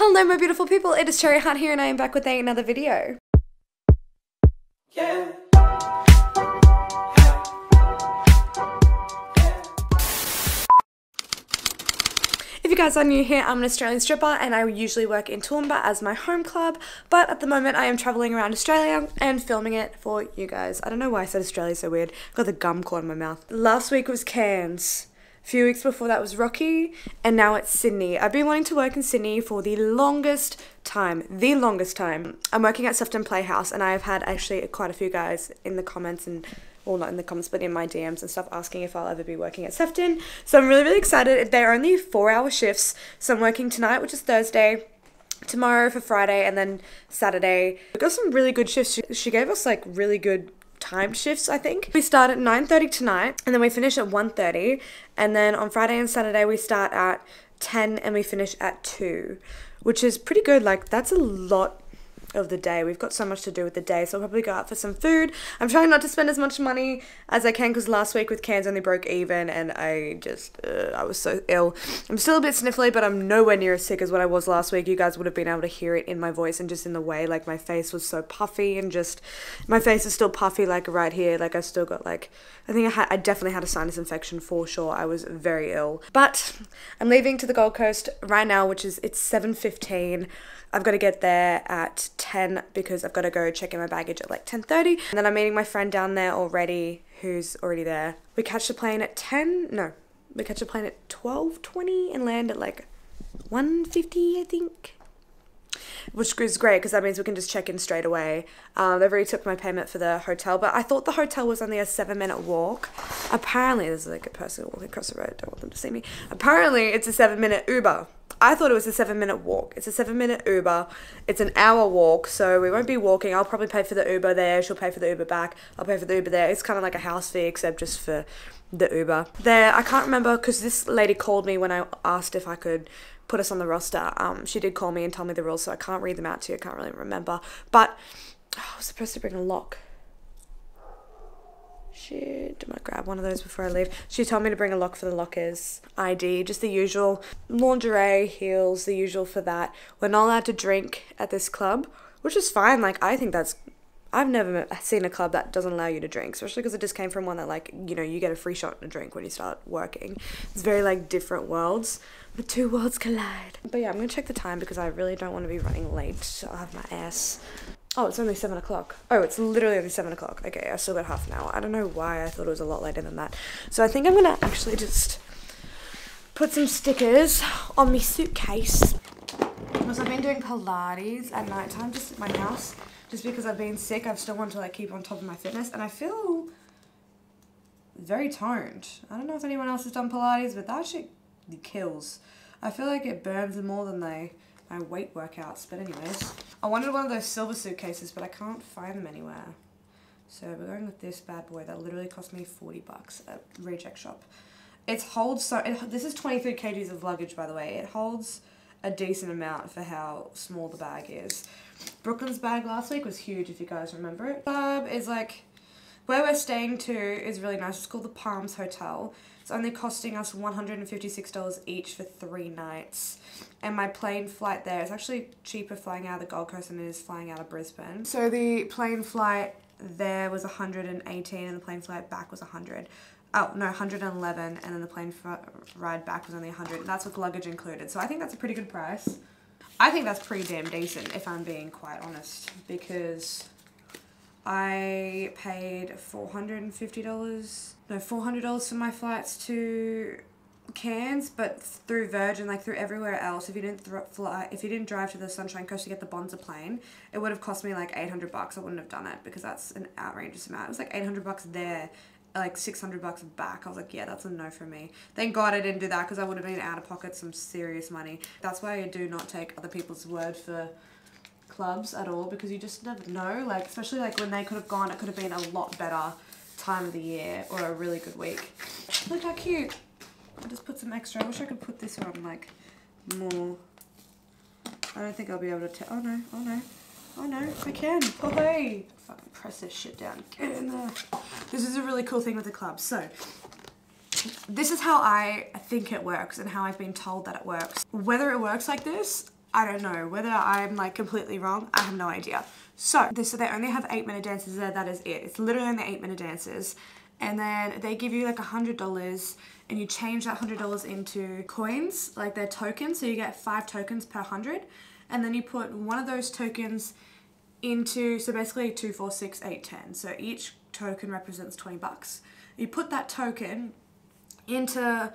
Hello my beautiful people, it is Cherry Hart here and I am back with another video. Yeah. If you guys are new here, I'm an Australian stripper and I usually work in Toowoomba as my home club, but at the moment I am travelling around Australia and filming it for you guys. I don't know why I said Australia so weird. i Got the gum caught in my mouth. Last week was Cairns. Few weeks before that was Rocky, and now it's Sydney. I've been wanting to work in Sydney for the longest time, the longest time. I'm working at Sefton Playhouse, and I've had actually quite a few guys in the comments and well, not in the comments, but in my DMs and stuff, asking if I'll ever be working at Sefton. So I'm really, really excited. They're only four hour shifts. So I'm working tonight, which is Thursday, tomorrow for Friday, and then Saturday. We got some really good shifts. She, she gave us like really good time shifts, I think. We start at 9.30 tonight and then we finish at 1.30 and then on Friday and Saturday we start at 10 and we finish at 2, which is pretty good. Like that's a lot of the day. We've got so much to do with the day, so I'll probably go out for some food. I'm trying not to spend as much money as I can because last week with Cairns only broke even and I just, uh, I was so ill. I'm still a bit sniffly, but I'm nowhere near as sick as what I was last week. You guys would have been able to hear it in my voice and just in the way, like my face was so puffy and just, my face is still puffy, like right here. Like I still got like, I think I had, I definitely had a sinus infection for sure. I was very ill. But I'm leaving to the Gold Coast right now, which is, it's 7.15. I've got to get there at 10 because I've got to go check in my baggage at like 10.30. And then I'm meeting my friend down there already who's already there. We catch the plane at 10, no, we catch the plane at 12.20 and land at like 1.50 I think which is great because that means we can just check in straight away. Um, they've already took my payment for the hotel, but I thought the hotel was only a seven minute walk. Apparently, there's like a person walking across the road. Don't want them to see me. Apparently, it's a seven minute Uber. I thought it was a seven minute walk. It's a seven minute Uber. It's an hour walk, so we won't be walking. I'll probably pay for the Uber there. She'll pay for the Uber back. I'll pay for the Uber there. It's kind of like a house fee, except just for the Uber. There, I can't remember because this lady called me when I asked if I could put us on the roster. Um, she did call me and tell me the rules, so I can't read them out to you. I can't really remember. But oh, I was supposed to bring a lock. Shit, I'm gonna grab one of those before I leave. She told me to bring a lock for the lockers. ID, just the usual lingerie, heels, the usual for that. We're not allowed to drink at this club, which is fine. Like, I think that's I've never seen a club that doesn't allow you to drink, especially because it just came from one that like you know you get a free shot and a drink when you start working. It's very like different worlds. The two worlds collide. But yeah, I'm gonna check the time because I really don't want to be running late. So I'll have my ass Oh, it's only seven o'clock. Oh, it's literally only seven o'clock. Okay, I still got half an hour. I don't know why I thought it was a lot later than that. So I think I'm gonna actually just put some stickers on my suitcase. Because I've been doing Pilates at night time just at my house. Just because I've been sick, I've still wanted to like keep on top of my fitness. And I feel very toned. I don't know if anyone else has done Pilates, but that shit kills. I feel like it burns more than they my weight workouts. But anyways, I wanted one of those silver suitcases, but I can't find them anywhere. So we're going with this bad boy that literally cost me 40 bucks at Reject Shop. It holds so, it, this is 23 kgs of luggage by the way. It holds a decent amount for how small the bag is. Brooklyn's bag last week was huge if you guys remember it. Club is like, where we're staying to is really nice. It's called the Palms Hotel. It's only costing us $156 each for three nights. And my plane flight there is actually cheaper flying out of the Gold Coast than it is flying out of Brisbane. So the plane flight there was 118 and the plane flight back was 100 oh no 111 and then the plane ride back was only 100 and that's with luggage included so i think that's a pretty good price i think that's pretty damn decent if i'm being quite honest because I paid $450, no, $400 for my flights to Cairns, but through Virgin, like through everywhere else, if you didn't fly, if you didn't drive to the Sunshine Coast to get the Bonza plane, it would have cost me like 800 bucks. I wouldn't have done it because that's an outrageous amount. It was like 800 bucks there, like 600 bucks back. I was like, yeah, that's a no for me. Thank God I didn't do that because I would have been out of pocket some serious money. That's why I do not take other people's word for clubs at all because you just never know. Like, especially like when they could have gone, it could have been a lot better time of the year or a really good week. Look how cute. I just put some extra. I wish I could put this on like more. I don't think I'll be able to tell. Oh no, oh no. Oh no, I can. Oh hey. Fucking press this shit down. Get in there. This is a really cool thing with the club. So, this is how I think it works and how I've been told that it works. Whether it works like this, I don't know. Whether I'm like completely wrong, I have no idea. So, this, so they only have eight minute dances there. That is it. It's literally only eight minute dances. And then they give you like a hundred dollars and you change that hundred dollars into coins, like their tokens. So you get five tokens per hundred. And then you put one of those tokens into, so basically two, four, six, eight, ten. So each token represents 20 bucks. You put that token into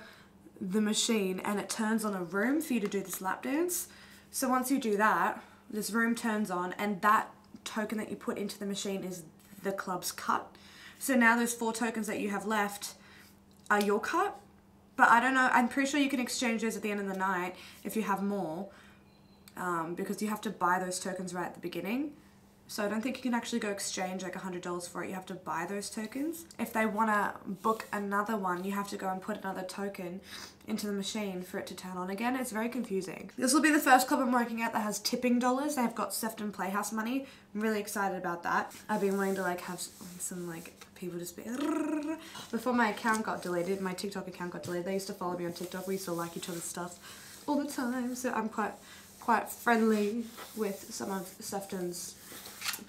the machine and it turns on a room for you to do this lap dance. So once you do that, this room turns on and that token that you put into the machine is the club's cut. So now those four tokens that you have left are your cut. But I don't know, I'm pretty sure you can exchange those at the end of the night if you have more. Um, because you have to buy those tokens right at the beginning. So I don't think you can actually go exchange like $100 for it. You have to buy those tokens. If they want to book another one, you have to go and put another token into the machine for it to turn on again. It's very confusing. This will be the first club I'm working at that has tipping dollars. They've got Sefton Playhouse money. I'm really excited about that. I've been wanting to like have some like people just be before my account got deleted my tiktok account got deleted they used to follow me on tiktok we used to like each other's stuff all the time so i'm quite quite friendly with some of sefton's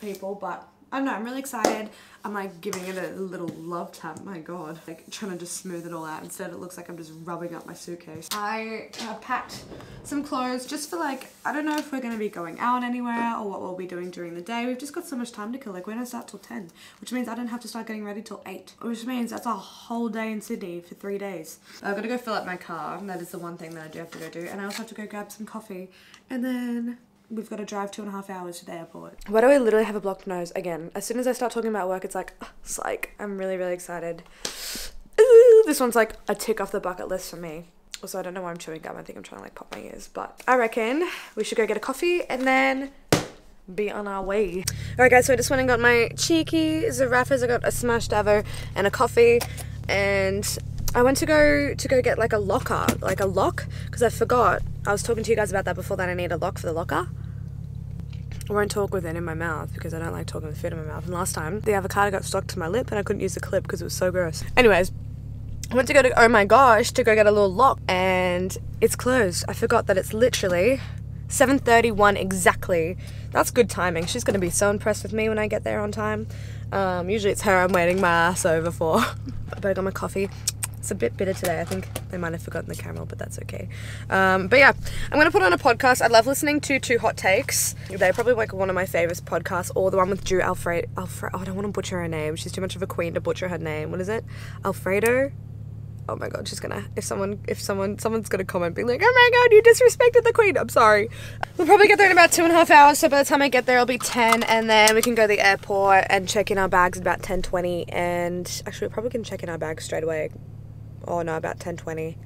people, but I don't know, I'm really excited. I'm like giving it a little love tap, my god. Like trying to just smooth it all out. Instead it looks like I'm just rubbing up my suitcase. I have packed some clothes just for like, I don't know if we're gonna be going out anywhere or what we'll be doing during the day. We've just got so much time to kill. Like we don't start till 10, which means I don't have to start getting ready till 8. Which means that's a whole day in Sydney for three days. I've gotta go fill up my car. That is the one thing that I do have to go do. And I also have to go grab some coffee. And then we've got to drive two and a half hours to the airport. Why do I literally have a blocked nose again? As soon as I start talking about work, it's like, it's like, I'm really, really excited. Ooh, this one's like a tick off the bucket list for me. Also, I don't know why I'm chewing gum. I think I'm trying to like pop my ears, but I reckon we should go get a coffee and then be on our way. Alright guys, so I just went and got my cheeky Zarraffa's. I got a smashed avo and a coffee and I went to go to go get like a locker, like a lock, because I forgot. I was talking to you guys about that before that I need a lock for the locker. I won't talk with it in my mouth because I don't like talking with food in my mouth. And last time the avocado got stuck to my lip and I couldn't use the clip because it was so gross. Anyways, I went to go to oh my gosh to go get a little lock and it's closed. I forgot that it's literally 7.31 exactly. That's good timing. She's going to be so impressed with me when I get there on time. Um, usually it's her I'm waiting my ass over for. but I got my coffee. It's a bit bitter today. I think they might have forgotten the caramel, but that's okay. Um, but yeah, I'm gonna put on a podcast. I love listening to Two Hot Takes. They're probably like one of my favorite podcasts, or the one with Drew Alfredo. Oh, I don't want to butcher her name. She's too much of a queen to butcher her name. What is it? Alfredo oh my god she's gonna if someone if someone someone's gonna comment being like oh my god you disrespected the queen i'm sorry we'll probably get there in about two and a half hours so by the time i get there it'll be 10 and then we can go to the airport and check in our bags about 10 20 and actually we probably can check in our bags straight away oh no, about 10 20.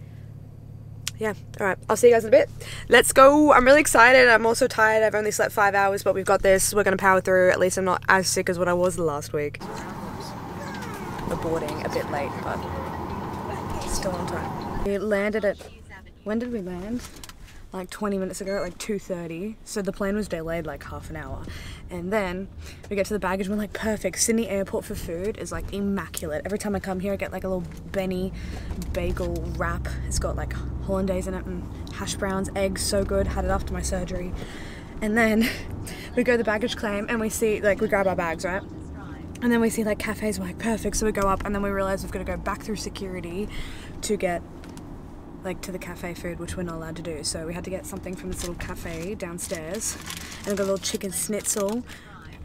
Yeah, all right, I'll see you guys in a bit. Let's go. I'm really excited. I'm also tired. I've only slept five hours, but we've got this. We're going to power through. At least I'm not as sick as what I was last week. We're boarding a bit late, but still on time. We landed at. When did we land? Like 20 minutes ago at like 2.30 so the plane was delayed like half an hour. And then we get to the baggage we're like perfect. Sydney airport for food is like immaculate. Every time i come here i get like a little benny bagel wrap. It's got like hollandaise in it and hash browns eggs so good. Had it after my surgery. And then we go to the baggage claim and we see like we grab our bags right? And then we see like cafes we're like perfect. So we go up and then we realize we've got to go back through security to get like to the cafe food, which we're not allowed to do. So we had to get something from this little cafe downstairs. And we got a little chicken schnitzel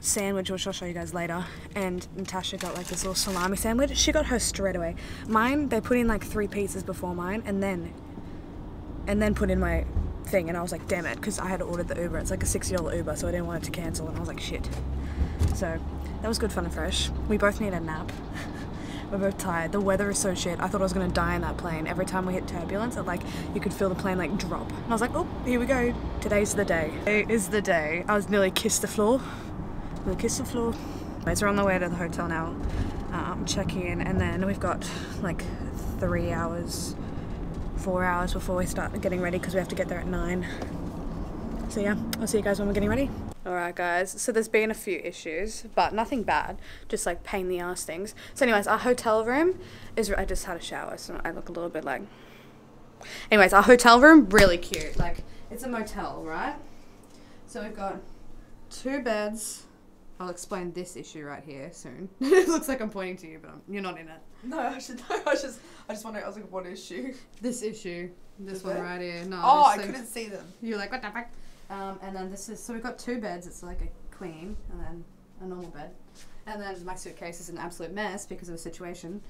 sandwich, which I'll show you guys later. And Natasha got like this little salami sandwich. She got her straight away. Mine, they put in like three pieces before mine, and then, and then put in my thing. And I was like, damn it, because I had ordered the Uber. It's like a $60 Uber, so I didn't want it to cancel. And I was like, shit. So that was good fun and fresh. We both need a nap. We're both tired. The weather is so shit. I thought I was gonna die in that plane. Every time we hit turbulence, it like you could feel the plane like drop. And I was like, oh, here we go. Today's the day. Today is the day. I was nearly kissed the floor. Nearly kissed the floor. So we're on the way to the hotel now, um, checking in, and then we've got like three hours, four hours before we start getting ready because we have to get there at nine. So yeah, I'll see you guys when we're getting ready. Alright guys, so there's been a few issues, but nothing bad, just like pain in the ass things. So anyways, our hotel room is, I just had a shower, so I look a little bit like, anyways, our hotel room, really cute, like, it's a motel, right? So we've got two beds. I'll explain this issue right here soon. it looks like I'm pointing to you, but I'm, you're not in it. No, I should. No, I was just. I just wondering. I was like, what issue? This issue, this Is one it? right here. No, Oh, I couldn't see them. You're like, what the fuck? Um, and then this is so we've got two beds. It's like a queen and then a normal bed, and then my suitcase is an absolute mess because of the situation,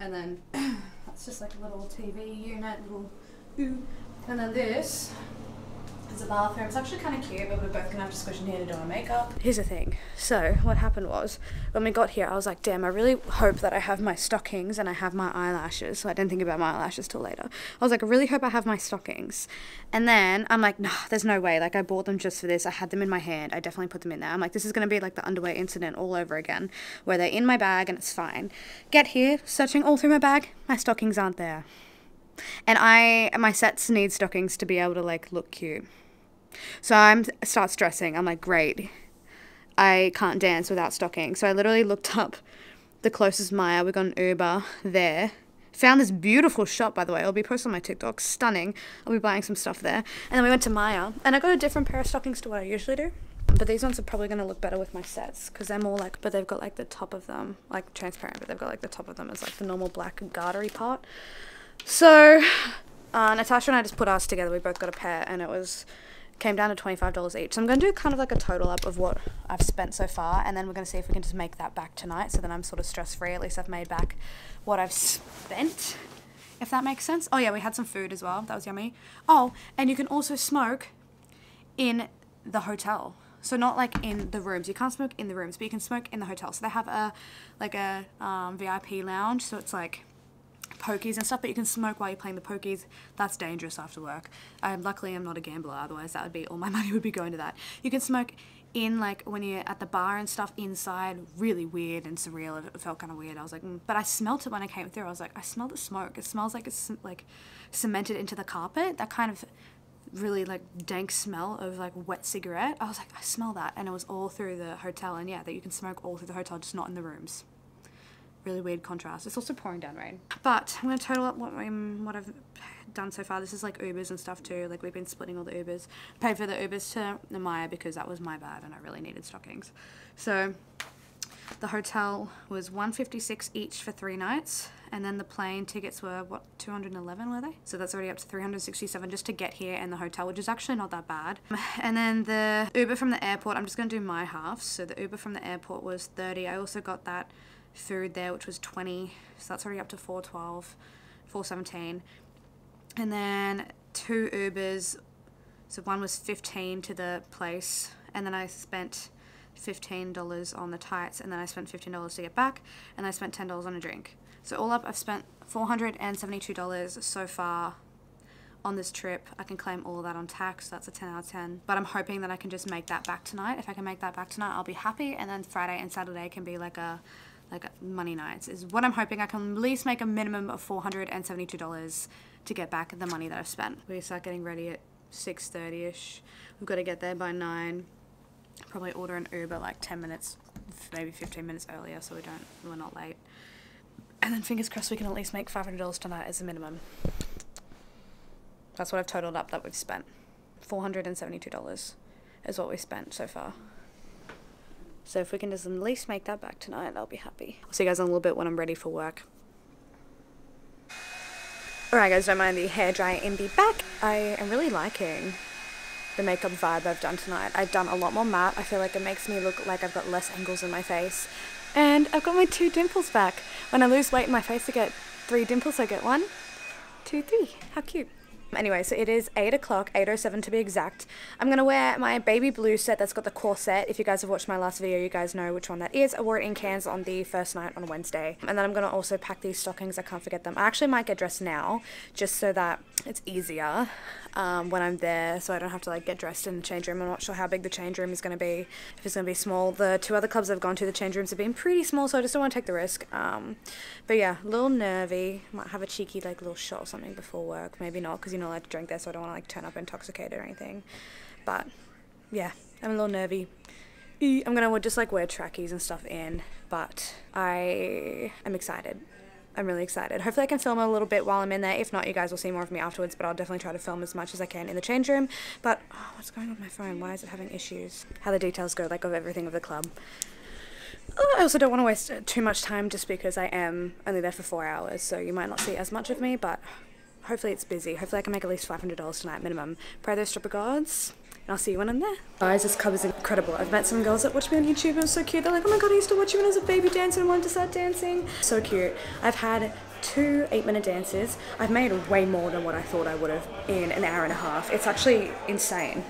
and then that's just like a little TV unit, little, ooh. and then this is a bathroom. It's actually kind of cute, but we're both gonna have to squish in here to do our makeup. Here's the thing. So what happened was when we got here, I was like, damn, I really hope that I have my stockings and I have my eyelashes. So I didn't think about my eyelashes till later. I was like, I really hope I have my stockings. And then I'm like, nah, there's no way. Like I bought them just for this. I had them in my hand. I definitely put them in there. I'm like, this is gonna be like the underwear incident all over again, where they're in my bag and it's fine. Get here, searching all through my bag, my stockings aren't there. And I my sets need stockings to be able to like look cute. So I'm start stressing. I'm like, great. I can't dance without stockings. So I literally looked up the closest Myer. We got an Uber there. Found this beautiful shop, by the way. I'll be posting on my TikTok. Stunning. I'll be buying some stuff there. And then we went to Myer, and I got a different pair of stockings to what I usually do. But these ones are probably going to look better with my sets because they're more like, but they've got like the top of them, like transparent, but they've got like the top of them as like the normal black gartery part. So, uh, Natasha and I just put ours together. We both got a pair, and it was came down to twenty five dollars each. So I'm going to do kind of like a total up of what I've spent so far, and then we're going to see if we can just make that back tonight. So then I'm sort of stress free. At least I've made back what I've spent. If that makes sense. Oh yeah, we had some food as well. That was yummy. Oh, and you can also smoke in the hotel. So not like in the rooms. You can't smoke in the rooms, but you can smoke in the hotel. So they have a like a um, VIP lounge. So it's like pokies and stuff, but you can smoke while you're playing the pokies. That's dangerous after work. Um, luckily, I'm not a gambler. Otherwise, that would be all my money would be going to that. You can smoke in like when you're at the bar and stuff inside. Really weird and surreal. It felt kind of weird. I was like, mm. but I smelt it when I came through. I was like, I smell the smoke. It smells like it's like cemented into the carpet. That kind of really like dank smell of like wet cigarette. I was like, I smell that, and it was all through the hotel. And yeah, that you can smoke all through the hotel, just not in the rooms really weird contrast. It's also pouring down rain. But I'm gonna total up what I'm what I've done so far. This is like Ubers and stuff too. Like we've been splitting all the Ubers. Paid for the Ubers to Namaya because that was my bad and I really needed stockings. So the hotel was 156 each for three nights and then the plane tickets were what 211 were they so that's already up to 367 just to get here and the hotel which is actually not that bad and then the uber from the airport i'm just going to do my half so the uber from the airport was 30 i also got that food there which was 20 so that's already up to 412 417 and then two ubers so one was 15 to the place and then i spent $15 on the tights and then i spent $15 to get back and i spent $10 on a drink so all up i've spent $472 so far on this trip. I can claim all of that on tax. So That's a 10 out of 10. But I'm hoping that I can just make that back tonight. If I can make that back tonight, I'll be happy. And then Friday and Saturday can be like a like money nights. Is what I'm hoping. I can at least make a minimum of $472 to get back the money that I've spent. We start getting ready at 6:30ish. We've got to get there by 9. Probably order an Uber like 10 minutes, maybe 15 minutes earlier so we don't we're not late. And then fingers crossed we can at least make $500 tonight as a minimum. That's what I've totaled up that we've spent. $472 is what we've spent so far. So if we can just at least make that back tonight, I'll be happy. I'll see you guys in a little bit when I'm ready for work. Alright guys, don't mind the hairdryer in the back. I am really liking the makeup vibe I've done tonight. I've done a lot more matte. I feel like it makes me look like I've got less angles in my face. And I've got my two dimples back. When I lose weight in my face, I get three dimples. I get one, two, three. How cute. Anyway, so it is 8 o'clock, 8.07 to be exact. I'm going to wear my baby blue set that's got the corset. If you guys have watched my last video, you guys know which one that is. I wore it in Cairns on the first night on Wednesday. And then I'm going to also pack these stockings. I can't forget them. I actually might get dressed now, just so that it's easier um, when I'm there, so I don't have to like get dressed in the change room. I'm not sure how big the change room is going to be, if it's going to be small. The two other clubs I've gone to, the change rooms have been pretty small, so I just don't want to take the risk. Um, but yeah, a little nervy. Might have a cheeky like little shot or something before work. Maybe not, because you're not allowed to drink there, so I don't want to like turn up intoxicated or anything. But yeah, I'm a little nervy. I'm gonna just like wear trackies and stuff in, but I am excited. I'm really excited. Hopefully, I can film a little bit while I'm in there. If not, you guys will see more of me afterwards, but I'll definitely try to film as much as I can in the change room. But, oh, what's going on with my phone? Why is it having issues? How the details go, like, of everything of the club. Oh, I also don't want to waste too much time just because I am only there for four hours, so you might not see as much of me, but hopefully it's busy. Hopefully I can make at least $500 tonight minimum. Pray those stripper gods. And I'll see you when I'm there. Guys, this club is incredible. I've met some girls that watch me on YouTube and it's so cute. They're like, oh my god, I used to watch you when I was a baby dancer and wanted to start dancing. So cute. I've had two eight minute dances. I've made way more than what I thought I would have in an hour and a half. It's actually insane.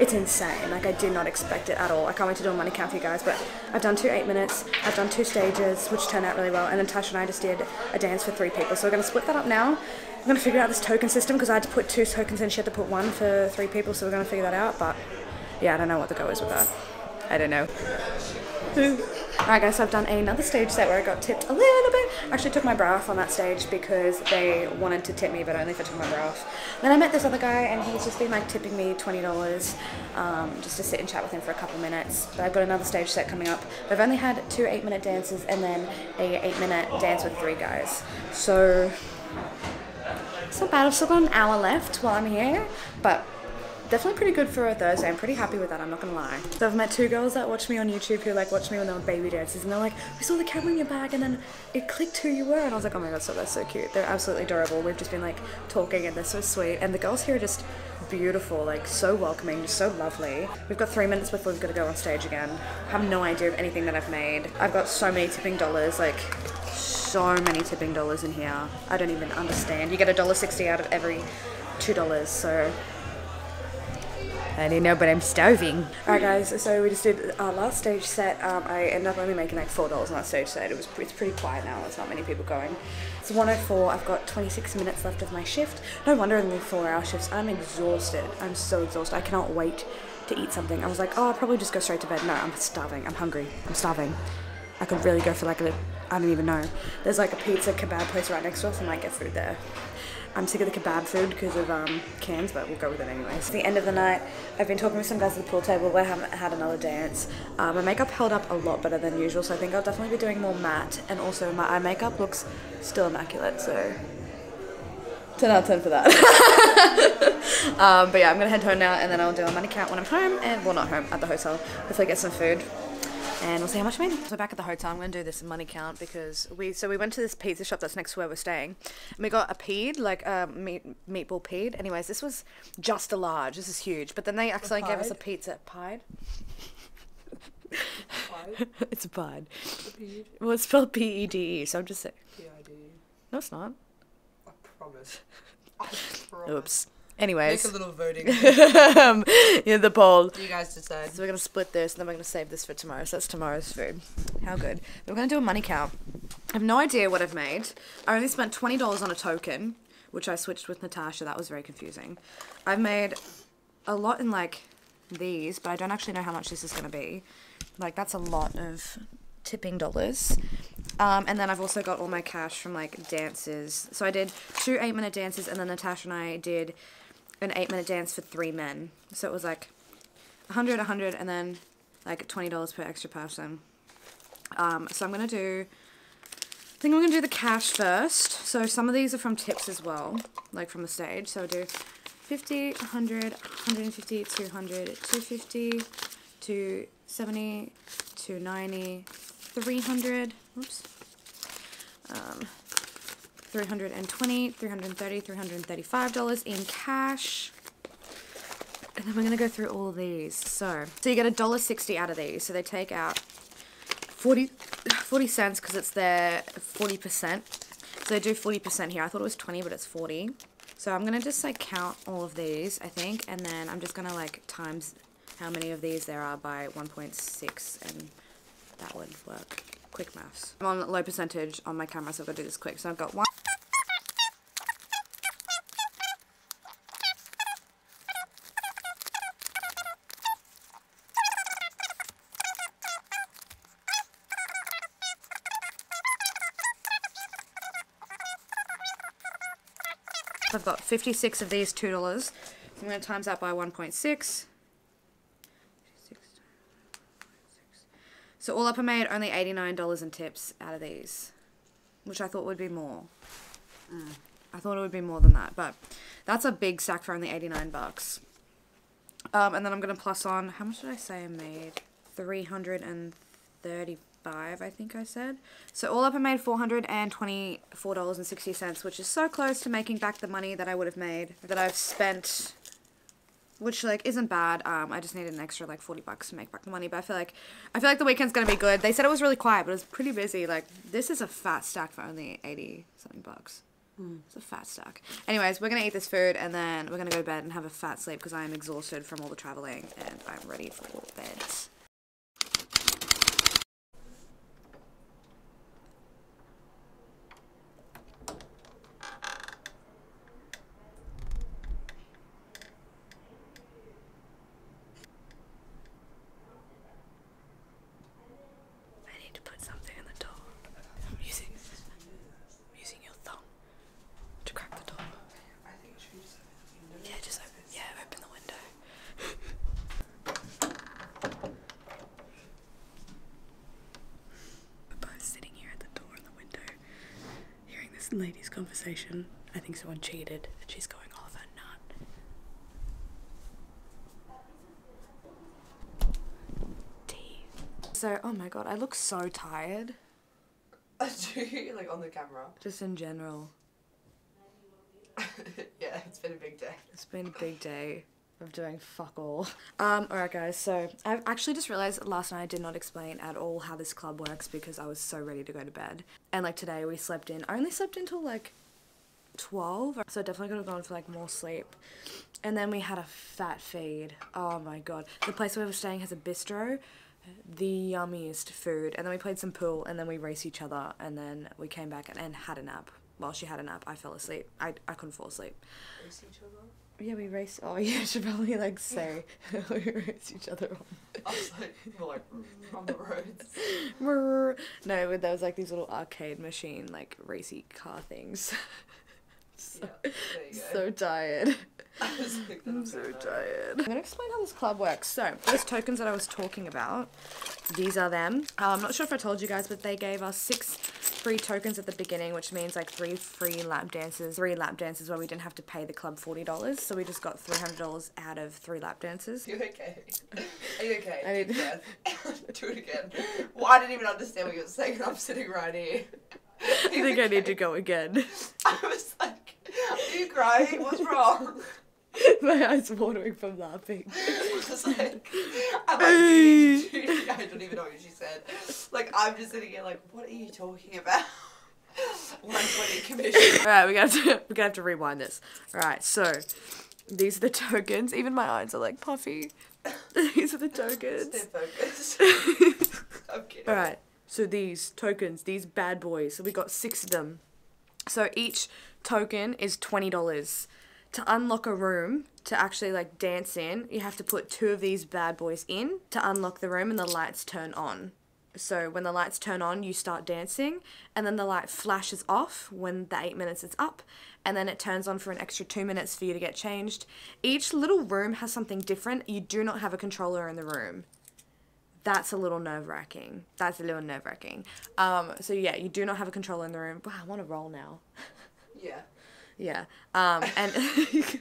It's insane. Like I did not expect it at all. I can't wait to do a money count for you guys. But I've done two eight minutes. I've done two stages, which turned out really well. And then Tasha and I just did a dance for three people. So we're gonna split that up now. I'm gonna figure out this token system because I had to put two tokens in. She had to put one for three people. So we're gonna figure that out. But yeah, I don't know what the go is with that. I don't know. Alright guys, so I've done another stage set where I got tipped a little bit. I actually took my bra off on that stage because they wanted to tip me, but only if I took my bra off. Then I met this other guy and he's just been like tipping me $20 um, just to sit and chat with him for a couple minutes. But I've got another stage set coming up. But I've only had two eight minute dances and then a eight minute dance with three guys. So it's not bad. I've still got an hour left while I'm here, but definitely pretty good for a Thursday. I'm pretty happy with that, I'm not gonna lie. So I've met two girls that watch me on YouTube who like watch me when they were baby dancers and they're like, we saw the camera in your bag and then it clicked who you were and I was like, oh my god, so that's so cute. They're absolutely adorable. We've just been like talking and they're so sweet and the girls here are just beautiful, like so welcoming, just so lovely. We've got three minutes before we've got to go on stage again. I have no idea of anything that I've made. I've got so many tipping dollars, like so many tipping dollars in here. I don't even understand. You get a dollar sixty out of every two dollars, so I didn't know, but I'm starving. Alright guys, so we just did our last stage set. Um, I ended up only making like $4 on that stage set. It was it's pretty quiet now, there's not many people going. It's 104, I've got 26 minutes left of my shift. No wonder only four hour shifts. I'm exhausted. I'm so exhausted. I cannot wait to eat something. I was like, oh, I'll probably just go straight to bed. No, I'm starving. I'm hungry. I'm starving. I could really go for like a, I don't even know. There's like a pizza kebab place right next to us. I might get food there. I'm sick of the kebab food because of um, Cairns, but we'll go with it anyways. It's the end of the night. I've been talking with some guys at the pool table. We haven't had another dance. Uh, my makeup held up a lot better than usual, so I think I'll definitely be doing more matte. And also, my eye makeup looks still immaculate, so 10 out of 10 for that. um, but yeah, I'm gonna head home now and then I'll do a money count when I'm home and, well, not home, at the hotel. Hopefully, get some food and we'll see how much we made. So back at the hotel, I'm going to do this money count because we so we went to this pizza shop that's next to where we're staying, and we got a peed like a meat meatball peed. Anyways, this was just a large. This is huge, but then they accidentally gave us a pizza pied. it's a pied. Well, it's spelled P E D E, so I'm just saying. P-I-D. No, it's not. I promise. I promise. Oops. Make Anyways, a little voting. um, yeah, the poll. you guys decide. So we're gonna split this, and then we're gonna save this for tomorrow. So that's tomorrow's food. How good. We're gonna do a money count. I have no idea what I've made. I only spent twenty dollars on a token, which I switched with Natasha. That was very confusing. I've made a lot in like these, but I don't actually know how much this is gonna be. Like that's a lot of tipping dollars. Um, and then I've also got all my cash from like dances. So I did two eight minute dances, and then Natasha and I did an eight minute dance for three men. So it was like 100, 100, and then like $20 per extra person. Um, so I'm going to do, I think I'm going to do the cash first. So some of these are from tips as well, like from the stage. So I'll do 50, 100, 150, 200, 250, 270, 290, 300, oops, um, 320 330 $335 in cash. And then we're going to go through all these. So, so you get a dollar sixty out of these. So they take out 40, 40 cents because it's their 40%. So they do 40% here. I thought it was 20, but it's 40. So I'm going to just like count all of these, I think. And then I'm just going to like times how many of these there are by 1.6 and that would work. Quick maths. I'm on low percentage on my camera, so I've got to do this quick. So I've got one. I've got 56 of these $2. So I'm going to times that by 1.6. So all up I made only $89 in tips out of these. which I thought would be more. I thought it would be more than that, but that's a big sack for only 89 bucks. Um, and then I'm going to plus on, how much did I say I made? 335, I think I said. So all up I made $424.60, which is so close to making back the money that I would have made, that I've spent which like isn't bad. Um, I just needed an extra like forty bucks to make back the money. But I feel like I feel like the weekend's gonna be good. They said it was really quiet, but it was pretty busy. Like this is a fat stack for only eighty something bucks. It's a fat stack. Anyways, we're gonna eat this food and then we're gonna go to bed and have a fat sleep because I am exhausted from all the traveling and I'm ready for bed. I need to put something in the door. I'm using, I'm using your thumb to crack the door. I think should we just open the window? Yeah, just open. Yeah, open the window. We're both sitting here at the door and the window, hearing this lady's conversation. I think someone cheated and she's going off her nut. Tea. So, oh my god, I look so tired. Do you like on the camera? Just in general. yeah, it's been a big day. It's been a big day of doing fuck all. Um, alright guys, so I've actually just realized last night I did not explain at all how this club works because I was so ready to go to bed. And like today we slept in. I only slept until like 12, so I definitely could have gone for like more sleep. And then we had a fat feed. Oh my god. The place where we were staying has a bistro. The yummiest food. And then we played some pool and then we raced each other and then we came back and, and had a nap. While she had a nap, I fell asleep. I, I couldn't fall asleep. See each other. Yeah, we race. Oh, yeah, should probably like say we race each other on. I was like, we're like on the roads. No, there was like these little arcade machine like racy car things. so, Yeah, there you go. so tired. I was like, I'm so tired. I'm gonna explain how this club works. So those tokens that I was talking about, these are them. Uh, I'm not sure if I told you guys, but they gave us six free tokens at the beginning, which means like three free lap dances, three lap dances where we didn't have to pay the club forty dollars. So we just got three hundred dollars out of three lap dances. You okay? Are you okay? I need- breath. Do it again. Well, I didn't even understand what you were saying. I'm sitting right here. I think I need to go again. I was like, are you crying? What's wrong? My eyes watering from laughing. Like, I'm like, dude, I don't even know what she said. Like, I'm just sitting here like, what are you talking about? 120 commission. Alright, we got to we gotta have to rewind this. Alright, so these are the tokens. Even my eyes are like puffy. these are the tokens. Stay focused. I'm kidding. Alright, so these tokens, these bad boys, so we got six of them. So each token is twenty dollars. To unlock a room to actually like dance in, you have to put two of these bad boys in to unlock the room and the lights turn on. So when the lights turn on, you start dancing, and then the light flashes off when the eight minutes is up, and then it turns on for an extra two minutes for you to get changed. Each little room has something different. You do not have a controller in the room that's a little nerve wracking. That's a little nerve wracking. Um, so yeah, you do not have a controller in the room. Wow, I want to roll now. Yeah. Yeah. Um, and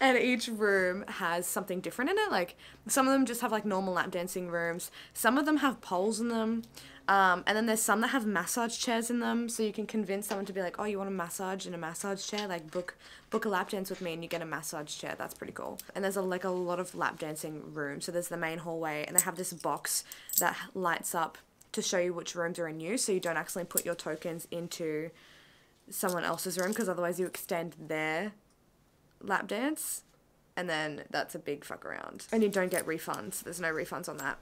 and each room has something different in it. Like some of them just have like normal lap dancing rooms. Some of them have poles in them. Um, and then there's some that have massage chairs in them, so you can convince someone to be like, "Oh, you want a massage in a massage chair? Like book book a lap dance with me, and you get a massage chair. That's pretty cool." And there's a, like a lot of lap dancing rooms. So there's the main hallway, and they have this box that lights up to show you which rooms are in use, so you don't accidentally put your tokens into someone else's room because otherwise you extend their lap dance and then that's a big fuck around. And you don't get refunds. There's no refunds on that.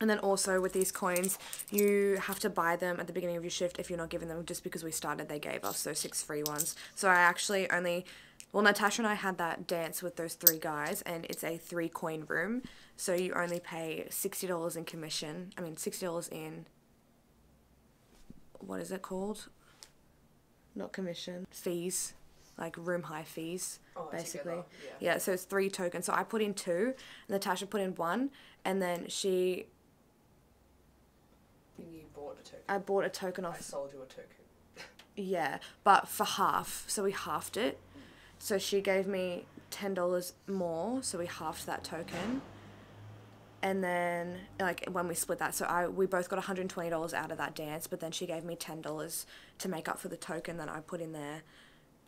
And then also with these coins you have to buy them at the beginning of your shift if you're not given them just because we started they gave us those six free ones. So i actually only well natasha and i had that dance with those three guys and it's a three coin room. So you only pay $60 in commission i mean $60 in what is it called not commission fees like room high fees Oh, basically together, yeah. yeah so it's three tokens so i put in two natasha put in one and then she And you bought a token. i bought a token off. I sold you a token. Yeah, but for half. So we halved it. So she gave me ten dollars more. So we halved that token. And then like when we split that, so I we both got one hundred and twenty dollars out of that dance. But then she gave me ten dollars to make up for the token that I put in there.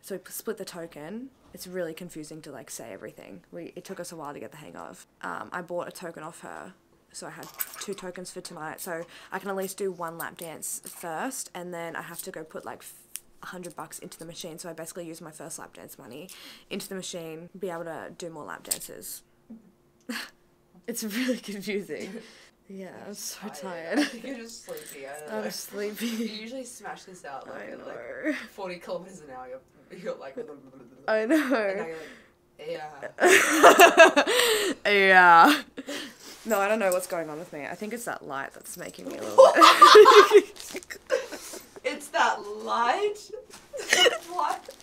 So we split the token. It's really confusing to like say everything. We it took us a while to get the hang of. Um, I bought a token off her, so I had two tokens for tonight. So I can at least do one lap dance first, and then I have to go put like hundred bucks into the machine. So I basically use my first lap dance money into the machine, be able to do more lap dances. it's really confusing. Yeah, I'm so I tired. think you're just sleepy. I don't I'm You sleepy. usually smash this out like, I at, like know. 40 kilometers an hour. You're, you're like, I now know. yeah. yeah. No, I don't know what's going on with me. I think it's that light that's making me a little bit. It's that light. what?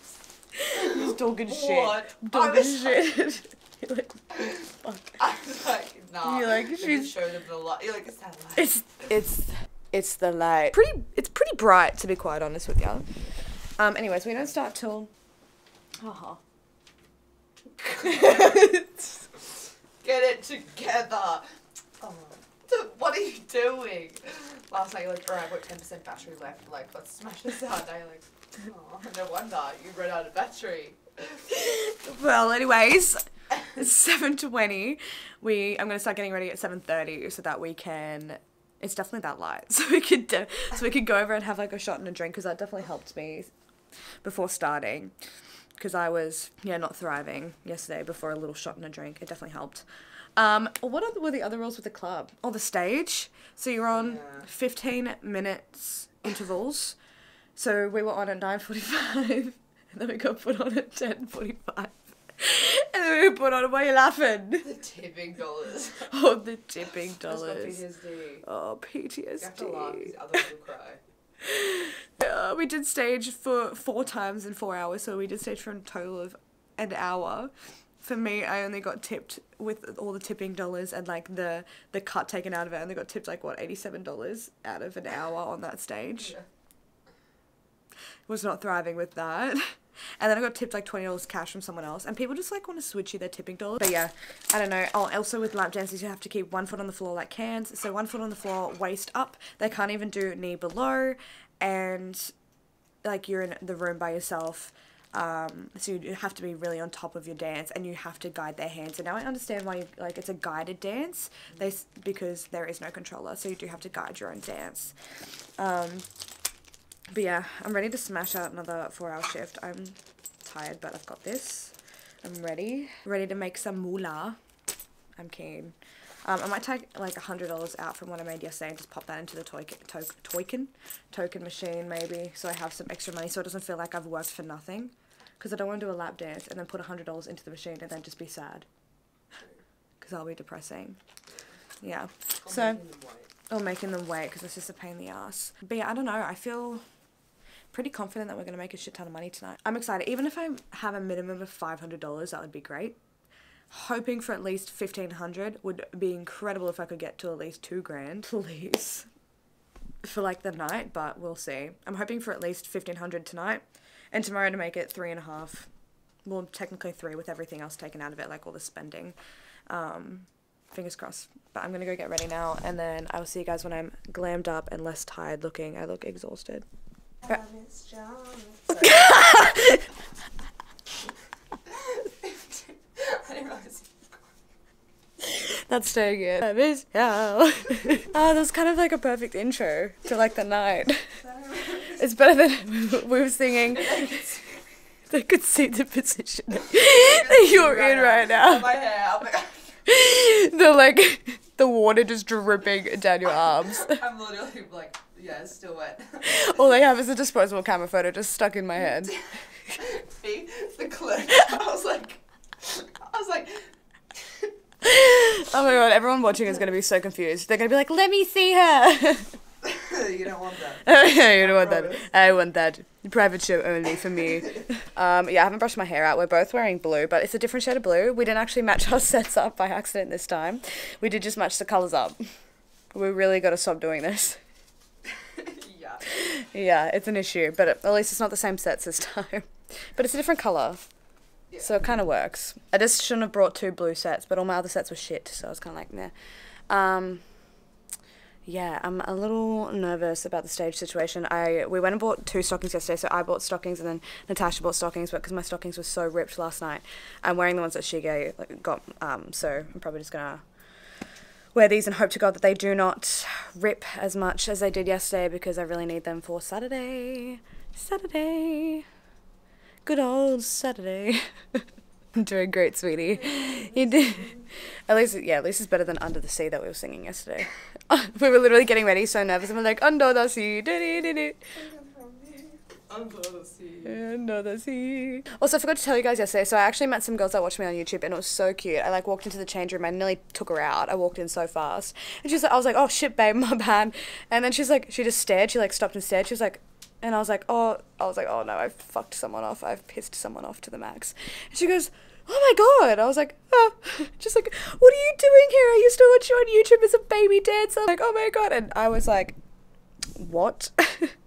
He's talking shit. What? Talking shit. You're like, fuck. I was like, nah. You're like, They just she's- show them the light. You're like, it's that light. It's it's it's the light. Pretty. It's pretty bright to be quite honest with you. Um. Anyways, we don't start till. Haha. Get it together. Oh, what are you doing? Last night you're like, alright, I've got 10% battery left. Like, let's smash this out. Now you're like, oh, no wonder you ran out of battery. Well, anyways, it's seven twenty. We I'm gonna start getting ready at seven thirty so that we can. It's definitely that light, so we could do, so we could go over and have like a shot and a drink because that definitely helped me before starting because I was yeah not thriving yesterday before a little shot and a drink. It definitely helped. Um, what are, were the other rules with the club? Oh, the stage. So you're on Yeah. fifteen minutes intervals. So we were on at nine forty five, and then we got put on at ten forty five, and then we put on. Why are you laughing? The tipping dollars. Oh, the tipping dollars. PTSD. Oh, You have to laugh PTSD. because otherwise you'll cry. Uh, we did stage for four times in four hours, so we did stage for a total of an hour. For me, I only got tipped with all the tipping dollars and like the the cut taken out of it. I only got tipped like what eighty seven dollars out of an hour on that stage. Yeah. Was not thriving with that. And then I got tipped like twenty dollars cash from someone else, and people just like want to switch you their tipping dollars. But yeah, I don't know. Oh, also with lap dances, you have to keep one foot on the floor like Cairns. So one foot on the floor, waist up. They can't even do knee below, and like you're in the room by yourself. Um, so you have to be really on top of your dance, and you have to guide their hands. And now I understand why you, like it's a guided dance. They because there is no controller, so you do have to guide your own dance. Um, but yeah, I'm ready to smash out another four hour shift. I'm tired, but I've got this. I'm ready. Ready to make some moolah. I'm keen. Um, I might take like a hundred dollars out from what I made yesterday and just pop that into the toy to- token token machine maybe, so I have some extra money, so it doesn't feel like I've worked for nothing. Because I don't want to do a lap dance and then put a hundred dollars into the machine and then just be sad. Because that'll be depressing. Yeah. So- making. Or making them wait because it's just a pain in the ass. But yeah, I don't know. I feel pretty confident that we're going to make a shit ton of money tonight. I'm excited. Even if I have a minimum of $500, that would be great. Hoping for at least 1500 would be incredible if I could get to at least 2 grand, please. For like the night, but we'll see. I'm hoping for at least 1500 tonight and tomorrow to make it three and a half. Well, technically three with everything else taken out of it, like all the spending. Um, fingers crossed. But I'm gonna go get ready now, and then I will see you guys when I'm glammed up and less tired looking. I look exhausted. Right. I didn't. That's staying in. I miss you. oh, that was kind of like a perfect intro to like the night. It's better than we were singing. They could see the position that you're in right now. My hair. The like the water just dripping down your arms. I'm literally like, yeah, it's still wet. All I have is a disposable camera photo just stuck in my head. See the clip. I was like, I was like, Oh my god, everyone watching is gonna be so confused. They're gonna be like, "Let me see her." you don't want that. you don't want that. I want that. Private show only for me. Um, yeah, I haven't brushed my hair out. We're both wearing blue, but it's a different shade of blue. We didn't actually match our sets up by accident this time. We did just match the colours up. We really got to stop doing this. yeah. Yeah, it's an issue, but at least it's not the same sets this time. But it's a different color, Yeah. so it kind of works. I just shouldn't have brought two blue sets, but all my other sets were shit, so I was kind of like, nah. Um, yeah, I'm a little nervous about the stage situation. I we went and bought two stockings yesterday, so I bought stockings and then Natasha bought stockings, but because my stockings were so ripped last night, I'm wearing the ones that she gave, like, got. Um, so I'm probably just gonna wear these and hope to God that they do not rip as much as they did yesterday because I really need them for Saturday. Saturday. Good old Saturday. I'm doing great, sweetie. You did. At least, yeah, at least it's better than Under the Sea that we were singing yesterday. we were literally getting ready, so nervous, and we're like, Under the Sea. do-do-do-do. Under the sea. Under the sea. Also, I forgot to tell you guys yesterday. So I actually met some girls that watched me on YouTube, and it was so cute. I like walked into the change room. I nearly took her out. I walked in so fast, and she's like, I was like, oh shit, babe, my bad. And then she's like, she just stared. She like stopped and stared. She was like, and I was like, oh, I was like, oh no, I've fucked someone off. I've pissed someone off to the max. And she goes. Oh my god! I was like, oh. just like, what are you doing here? I used to watch you on YouTube as a baby dancer. Like, oh my god! And I was like, what?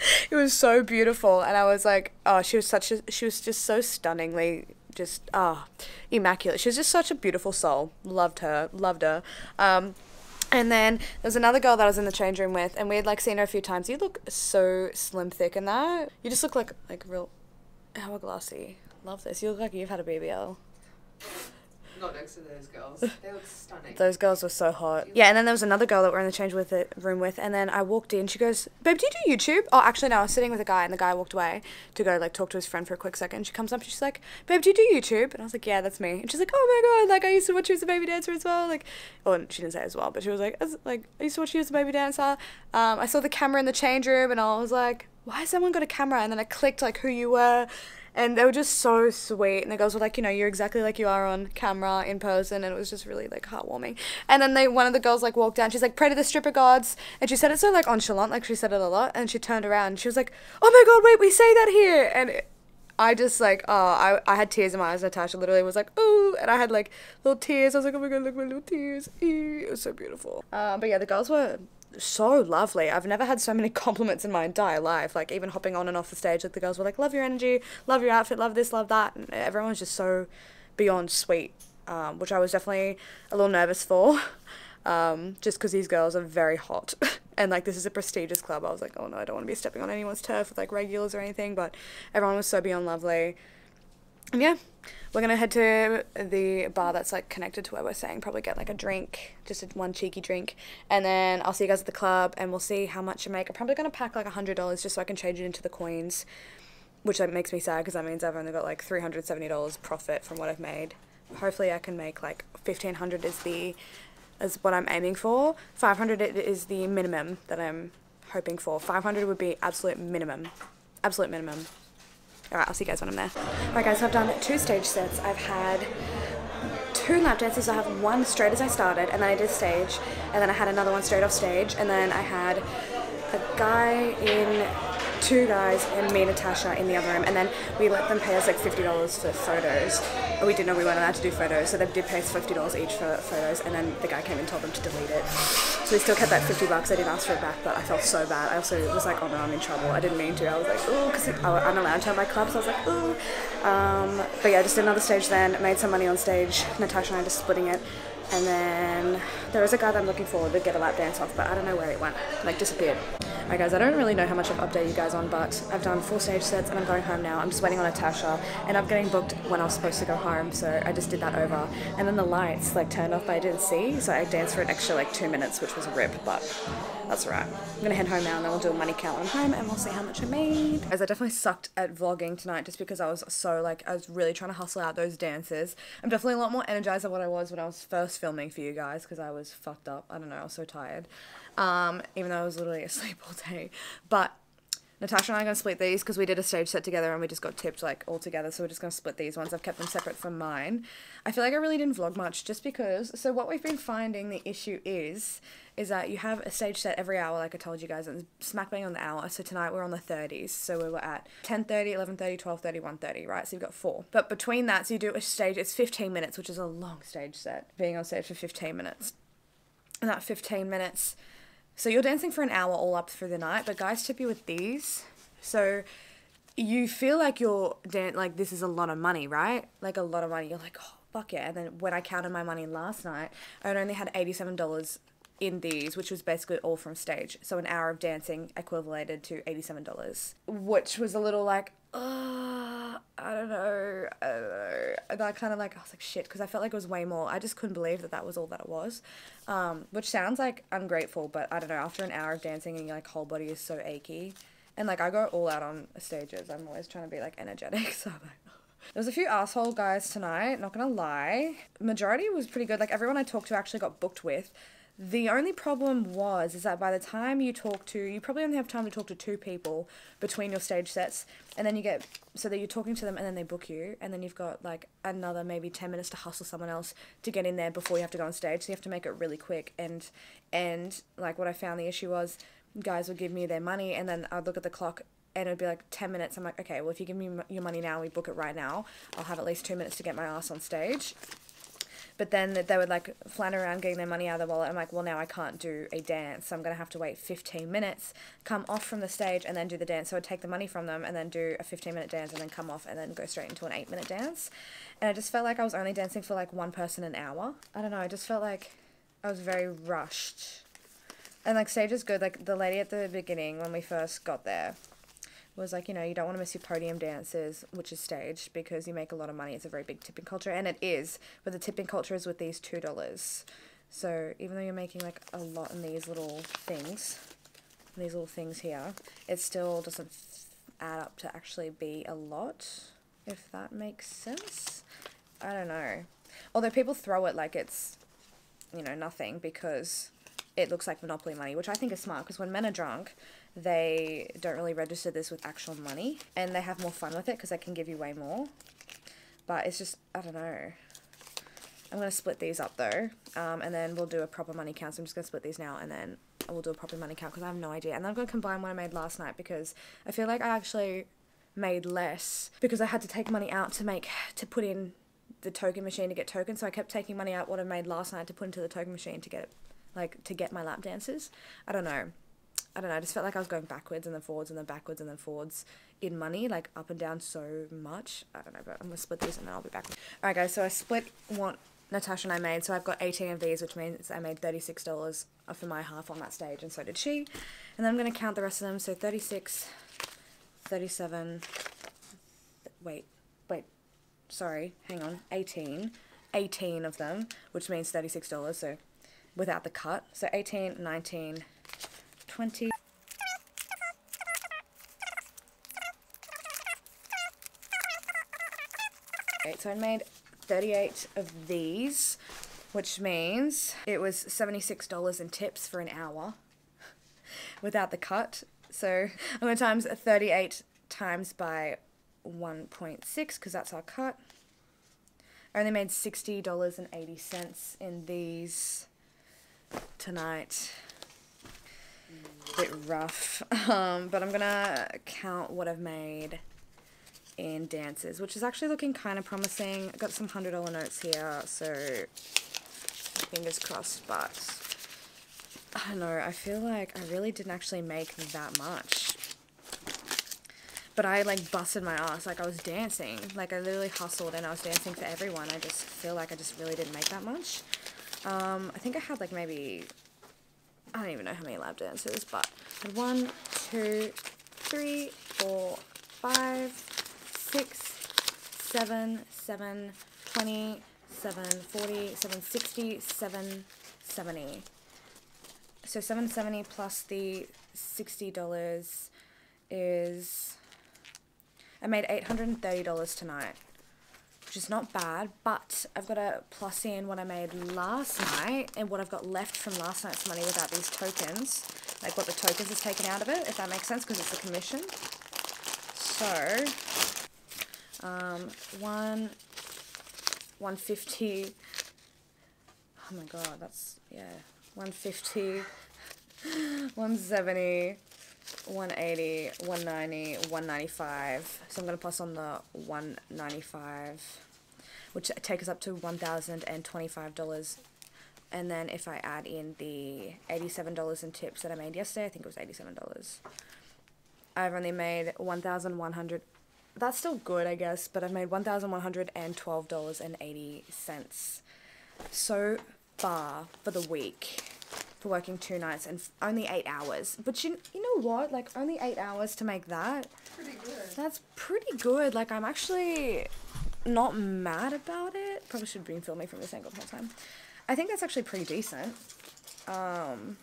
it was so beautiful and i was like oh she was such a she was just so stunningly just ah immaculate she was just such a beautiful soul loved her loved her um and then there was another girl that I was in the change room with, and we had like seen her a few times. You look so slim, thick, in that. You just look like like real hourglassy. Love this. You look like you've had a BBL. Not next to those girls. They look stunning. Those girls were so hot. Yeah, and then there was another girl that we're in the change with it, room with, and then I walked in. She goes, "Babe, do you do YouTube?" Oh, actually, no. I was sitting with a guy, and the guy walked away to go like talk to his friend for a quick second. She comes up, she's like, "Babe, do you do YouTube?" And I was like, "Yeah, that's me." And she's like, "Oh my god, like I used to watch you as a baby dancer as well." Like, oh, she didn't say as well, but she was like, as, "Like I used to watch you as a baby dancer." Um, I saw the camera in the change room, and I was like, "Why has someone got a camera?" And then I clicked like who you were. And they were just so sweet. And the girls were like, you know, you're exactly like you are on camera in person. And it was just really like heartwarming. And then they, one of the girls like walked down. She's like, pray to the stripper gods. And she said it so like nonchalant, like she said it a lot. And she turned around and she was like, oh my God, wait, we say that here. And it, I just like, oh, I, I had tears in my eyes. Natasha literally was like, ooh. And I had like little tears. I was like, oh my God, look at my little tears. It was so beautiful. Uh, but yeah, the girls were so lovely. I've never had so many compliments in my entire life. Like even hopping on and off the stage, like the girls were like, "Love your energy, love your outfit, love this, love that," and everyone was just so beyond sweet, um, which I was definitely a little nervous for, um, just because these girls are very hot. And like this is a prestigious club, I was like, oh no, I don't want to be stepping on anyone's turf with like regulars or anything. But everyone was so beyond lovely. And yeah, we're gonna head to the bar that's like connected to where we're staying. Probably get like a drink, just a, one cheeky drink, and then I'll see you guys at the club, and we'll see how much I make. I'm probably gonna pack like a hundred dollars just so I can change it into the coins, which like makes me sad because that means I've only got like three hundred seventy dollars profit from what I've made. Hopefully, I can make like fifteen hundred is the is what I'm aiming for. Five hundred is the minimum that I'm hoping for. Five hundred would be absolute minimum, absolute minimum. Alright, I'll see you guys when I'm there. Alright guys, so I've done two stage sets. I've had two lap dances. I have one straight as I started, and then I did stage, and then I had another one straight off stage, and then I had a guy in, two guys, and me Natasha in the other room, and then we let them pay us like $50 for photos. We didn't know we weren't allowed to do photos, so they did pay us $50 each for photos, and then the guy came and told them to delete it. So we still kept that 50 bucks. I didn't ask for it back, but I felt so bad. I also was like, oh no, I'm in trouble. I didn't mean to. I was like, oh, because I'm allowed to have my club, so I was like, oh. Um, but yeah, just did another stage then, made some money on stage. Natasha and I just splitting it. And then there was a guy that I'm looking forward to get a lap dance off, but I don't know where it went. Like disappeared. Alright guys, I don't really know how much I've updated you guys on, but I've done four stage sets and I'm going home now. I'm just waiting on Natasha and I'm getting booked when I was supposed to go home, so I just did that over. And then the lights like turned off but I didn't see, so I danced for an extra like two minutes, which was a rip, but that's alright. I'm gonna head home now and then we'll do a money count when I'm home and we'll see how much I made. As I definitely sucked at vlogging tonight just because I was so like, I was really trying to hustle out those dances. I'm definitely a lot more energized than what I was when I was first filming for you guys because I was fucked up. I don't know, I was so tired. Um, even though I was literally asleep all day. But Natasha and I are going to split these because we did a stage set together and we just got tipped like all together. So we're just going to split these ones. I've kept them separate from mine. I feel like I really didn't vlog much just because. So what we've been finding the issue is, is that you have a stage set every hour, like I told you guys, and smack bang on the hour. So tonight we're on the 30s. So we were at 10.30, 11.30, 12.30, 1.30, right? So you've got four. But between that, so you do a stage, it's 15 minutes, which is a long stage set, being on stage for 15 minutes. And that 15 minutes So you're dancing for an hour all up through the night, but guys tip you with these. So you feel like you're dan- like this is a lot of money, right? Like a lot of money. You're like, oh fuck yeah. And then when I counted my money last night, I only had eighty seven dollars in these, which was basically all from stage. So an hour of dancing equivalated to eighty seven dollars, which was a little like, oh, I don't know, I don't know. Kind of like I was like shit because I felt like it was way more. I just couldn't believe that that was all that it was, um, which sounds like ungrateful, but I don't know. After an hour of dancing and your like whole body is so achy, and like I go all out on stages. I'm always trying to be like energetic. So I'm like, there was a few asshole guys tonight. Not gonna lie, majority was pretty good. Like everyone I talked to actually got booked with. The only problem was is that by the time you talk to, you probably only have time to talk to two people between your stage sets, and then you get so that you're talking to them, and then they book you, and then you've got like another maybe ten minutes to hustle someone else to get in there before you have to go on stage. So you have to make it really quick, and and like what I found the issue was, guys would give me their money, and then I'd look at the clock. And it'd be like 10 minutes. I'm like, okay, well, if you give me your money now, we book it right now. I'll have at least two minutes to get my ass on stage. But then they would like flan around getting their money out of the wallet. I'm like, well, now I can't do a dance. So I'm going to have to wait 15 minutes, come off from the stage, and then do the dance. So I'd take the money from them and then do a 15 minute dance and then come off and then go straight into an eight minute dance. And I just felt like I was only dancing for like one person an hour. I don't know. I just felt like I was very rushed. And like stage is good. Like the lady at the beginning when we first got there was like, you know, you don't want to miss your podium dances, which is staged because you make a lot of money. It's a very big tipping culture, and it is. But the tipping culture is with these two dollars. So even though you're making like a lot in these little things, these little things here, it still doesn't add up to actually be a lot. If that makes sense, I don't know. Although people throw it like it's, you know, nothing because it looks like monopoly money, which I think is smart because when men are drunk, they don't really register this with actual money and they have more fun with it because they can give you way more. But it's just, I don't know. I'm going to split these up though, um, and then we'll do a proper money count. So I'm just going to split these now and then we'll do a proper money count because I have no idea. And I'm going to combine what I made last night because I feel like I actually made less because I had to take money out to make, to put in the token machine to get tokens. So I kept taking money out what I made last night to put into the token machine to get it, like, to get my lap dances. I don't know. I don't know, I just felt like I was going backwards and then forwards and then backwards and then forwards in money, like up and down so much. I don't know, but I'm gonna split these and then I'll be back. Alright, guys, so I split what Natasha and I made. So I've got 18 of these, which means I made $36 for my half on that stage, and so did she. And then I'm gonna count the rest of them. So 36, 37, wait, wait, sorry, hang on, 18. 18 of them, which means $36, so without the cut. So 18, 19, 20. Okay, so I made 38 of these, which means it was $76 in tips for an hour without the cut. So I'm going to times 38 times by 1.6 because that's our cut. I only made $60.80 in these tonight bit rough. Um, but I'm gonna count what I've made in dances, which is actually looking kind of promising. I got some hundred dollar notes here, so fingers crossed. But I don't know. I feel like I really didn't actually make that much. But I like busted my ass. Like I was dancing. Like I literally hustled and I was dancing for everyone. I just feel like I just really didn't make that much. Um, I think I had like maybe I don't even know how many lap dances, but I had one, two, three, four, five, six, seven, seven, twenty, seven, forty, seven, sixty, seven, seventy. So seven seventy plus the sixty dollars is I made eight hundred and thirty dollars tonight which is not bad, but I've got to plus in what I made last night and what I've got left from last night's money without these tokens, like what the tokens is taken out of it, if that makes sense, because it's a commission. So, um, one, 150, oh my god, that's, yeah, 150, 170, 180, 190, 195. So I'm going to plus on the 195, which takes us up to $1,025 And then if I add in the $87 in tips that I made yesterday, I think it was $87. I've only made 1,100. That's still good, I guess, but I've made $1,112.80 so far for the week for working two nights and only eight hours. But you, you know what? Like, only eight hours to make that. Pretty good. That's pretty good. Like, I'm actually not mad about it. Probably should have been filming from this angle the whole time. I think that's actually pretty decent. Um,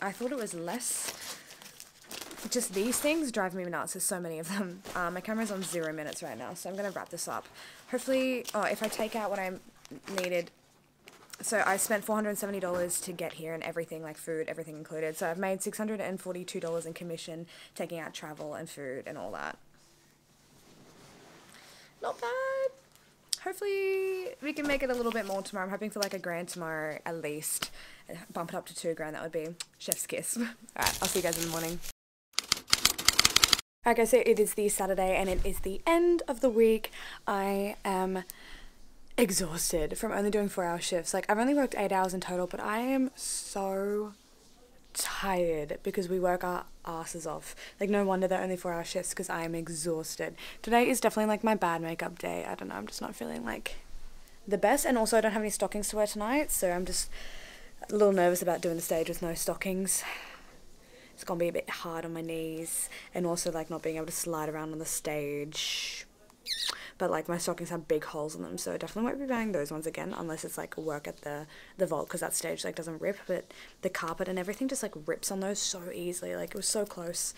I thought it was less. Just these things drive me nuts. There's so many of them. Um, my camera's on zero minutes right now, so I'm gonna wrap this up. Hopefully, oh, if I take out what I needed so I spent four hundred and seventy dollars to get here and everything like food, everything included. So I've made six hundred and forty two dollars in commission, taking out travel and food and all that. Not bad. Hopefully we can make it a little bit more tomorrow. I'm hoping for like a grand tomorrow at least. Bump it up to two grand. That would be chef's kiss. all right, I'll see you guys in the morning. Okay, so it is the Saturday and it is the end of the week. I am exhausted from only doing four hour shifts. Like, I've only worked eight hours in total, but I am so tired because we work our asses off. Like, no wonder they're only four hour shifts because I am exhausted. Today is definitely like my bad makeup day. I don't know, I'm just not feeling like the best. And also, I don't have any stockings to wear tonight, so I'm just a little nervous about doing the stage with no stockings. It's gonna be a bit hard on my knees, and also like not being able to slide around on the stage but like my stockings have big holes in them so I definitely won't be buying those ones again unless it's like work at the the vault because that stage like doesn't rip but the carpet and everything just like rips on those so easily like it was so close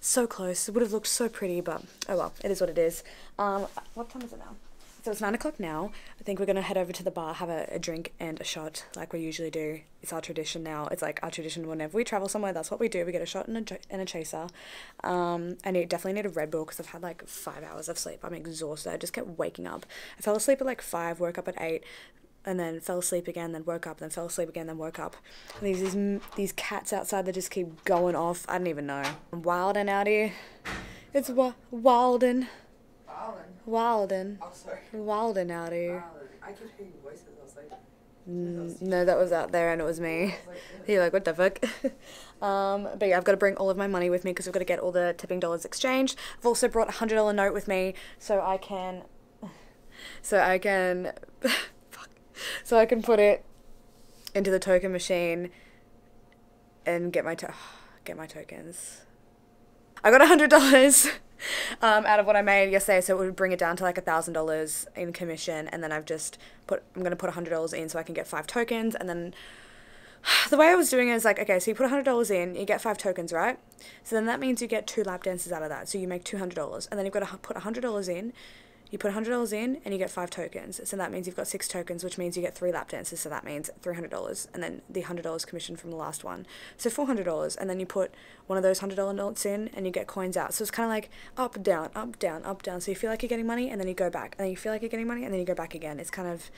so close it would have looked so pretty but oh well it is what it is. Um what time is it now so it's nine o'clock now. I think we're gonna head over to the bar, have a, a, drink and a shot, like we usually do. It's our tradition now. It's like our tradition whenever we travel somewhere. That's what we do. We get a shot and a and a chaser. Um, I need definitely need a Red Bull because I've had like five hours of sleep. I'm exhausted. I just kept waking up. I fell asleep at like five, woke up at eight, and then fell asleep again, then woke up, then fell asleep again, then woke up. And these these these cats outside that just keep going off. I don't even know. I'm wilding out here. It's wilding. Walden. Oh, sorry. Walden out here. I could hear your voices. I was like, Mm, no, that was out there and it was me. You're like, what the fuck? um, but yeah, I've got to bring all of my money with me because I've got to get all the tipping dollars exchanged. I've also brought a hundred dollar note with me so I can, so I can, fuck, so I can put it into the token machine and get my to- get my tokens. I got a hundred dollars um, out of what I made yesterday, so it would bring it down to like a thousand dollars in commission, and then I've just put I'm gonna put a hundred dollars in so I can get five tokens, and then the way I was doing it is like okay, so you put a hundred dollars in, you get five tokens, right? So then that means you get two lap dances out of that, so you make two hundred dollars, and then you've got to put a hundred dollars in, you put $100 in and you get five tokens. So that means you've got six tokens, which means you get three lap dances. So that means $300 and then the $100 commission from the last one. So $400. And then you put one of those $100 notes in and you get coins out. So it's kind of like up, down, up, down, up, down. So you feel like you're getting money and then you go back. And then you feel like you're getting money and then you go back again. It's kind of,